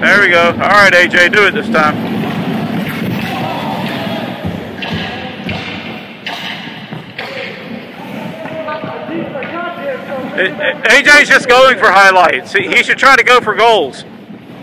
There we go. All right, AJ, do it this time. AJ's just going for highlights. He should try to go for goals.